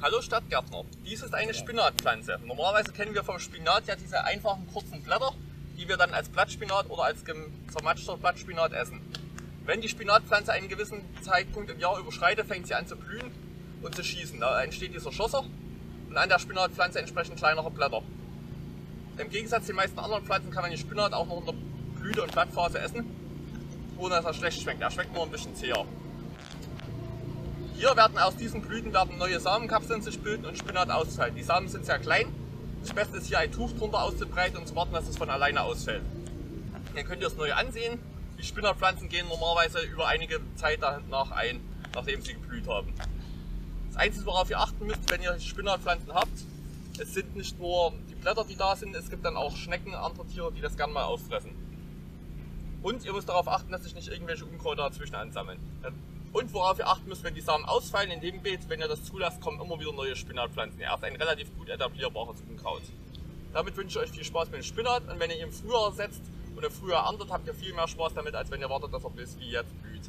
Hallo Stadtgärtner, dies ist eine Spinatpflanze. Normalerweise kennen wir vom Spinat ja diese einfachen kurzen Blätter, die wir dann als Blattspinat oder als zermatschter Blattspinat essen. Wenn die Spinatpflanze einen gewissen Zeitpunkt im Jahr überschreitet, fängt sie an zu blühen und zu schießen. Da entsteht dieser Schosser und an der Spinatpflanze entsprechend kleinere Blätter. Im Gegensatz zu den meisten anderen Pflanzen kann man den Spinat auch noch in der Blüte- und Blattphase essen, ohne dass er schlecht schmeckt. Er schmeckt nur ein bisschen zäher. Hier werden aus diesen Blüten werden neue Samenkapseln sich bilden und Spinat ausfallen. Die Samen sind sehr klein. Das Beste ist hier ein Tuch drunter auszubreiten und zu warten, dass es von alleine ausfällt. Hier könnt ihr es neu ansehen. Die Spinatpflanzen gehen normalerweise über einige Zeit danach ein, nachdem sie geblüht haben. Das Einzige, worauf ihr achten müsst, wenn ihr Spinatpflanzen habt, es sind nicht nur die Blätter, die da sind, es gibt dann auch Schnecken, andere Tiere, die das gerne mal auffressen. Und ihr müsst darauf achten, dass sich nicht irgendwelche Unkräuter dazwischen ansammeln. Und worauf ihr achten müsst, wenn die Samen ausfallen in dem Beet, wenn ihr das zulasst, kommen immer wieder neue Spinatpflanzen. Er ist ein relativ gut etablierbares Unkraut. Damit wünsche ich euch viel Spaß mit dem Spinat und wenn ihr ihn früher setzt im Frühjahr erntet, habt ihr viel mehr Spaß damit, als wenn ihr wartet, dass er bis wie jetzt blüht.